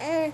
Yeah.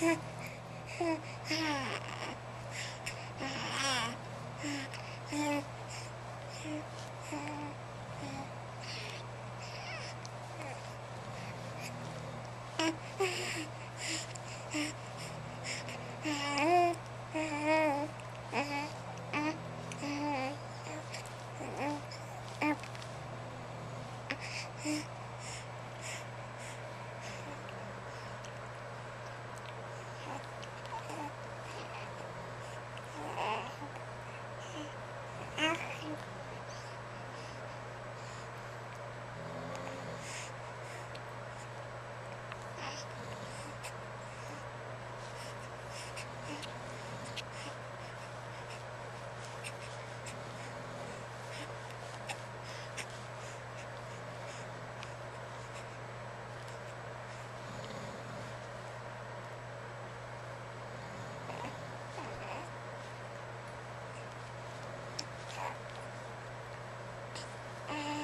Ha ha ha. Yeah. Uh...